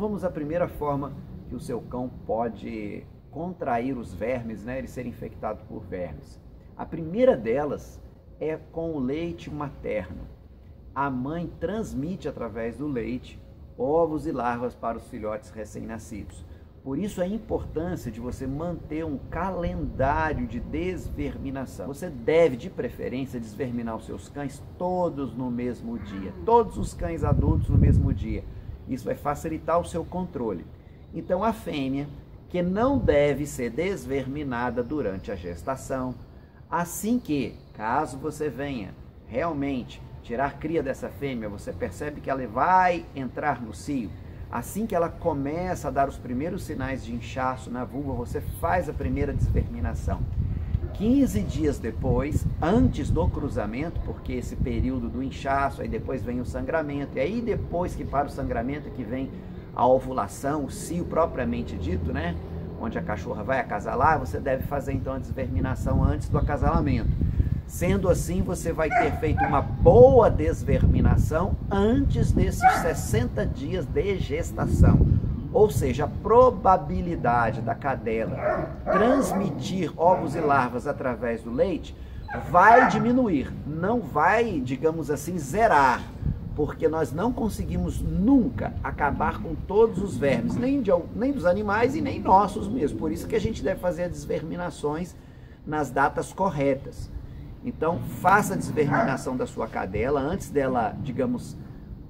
vamos à primeira forma que o seu cão pode contrair os vermes, né, ele ser infectado por vermes. A primeira delas é com o leite materno. A mãe transmite através do leite ovos e larvas para os filhotes recém-nascidos. Por isso a importância de você manter um calendário de desverminação. Você deve, de preferência, desverminar os seus cães todos no mesmo dia. Todos os cães adultos no mesmo dia. Isso vai facilitar o seu controle. Então a fêmea, que não deve ser desverminada durante a gestação, assim que, caso você venha realmente tirar cria dessa fêmea, você percebe que ela vai entrar no cio, Assim que ela começa a dar os primeiros sinais de inchaço na vulva, você faz a primeira desverminação. 15 dias depois, antes do cruzamento, porque esse período do inchaço, aí depois vem o sangramento, e aí depois que para o sangramento que vem a ovulação, o cio propriamente dito, né? Onde a cachorra vai acasalar, você deve fazer então a desverminação antes do acasalamento. Sendo assim, você vai ter feito uma boa desverminação antes desses 60 dias de gestação. Ou seja, a probabilidade da cadela transmitir ovos e larvas através do leite vai diminuir, não vai, digamos assim, zerar, porque nós não conseguimos nunca acabar com todos os vermes, nem, de, nem dos animais e nem nossos mesmo. Por isso que a gente deve fazer as desverminações nas datas corretas. Então, faça a desverminação da sua cadela antes dela, digamos,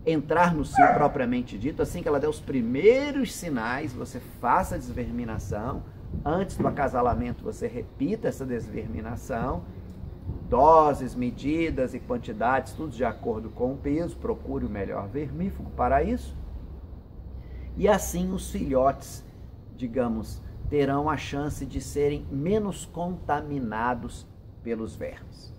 entrar no cio propriamente dito. Assim que ela der os primeiros sinais, você faça a desverminação. Antes do acasalamento, você repita essa desverminação. Doses, medidas e quantidades, tudo de acordo com o peso. Procure o melhor vermífugo para isso. E assim os filhotes, digamos, terão a chance de serem menos contaminados pelos vermes.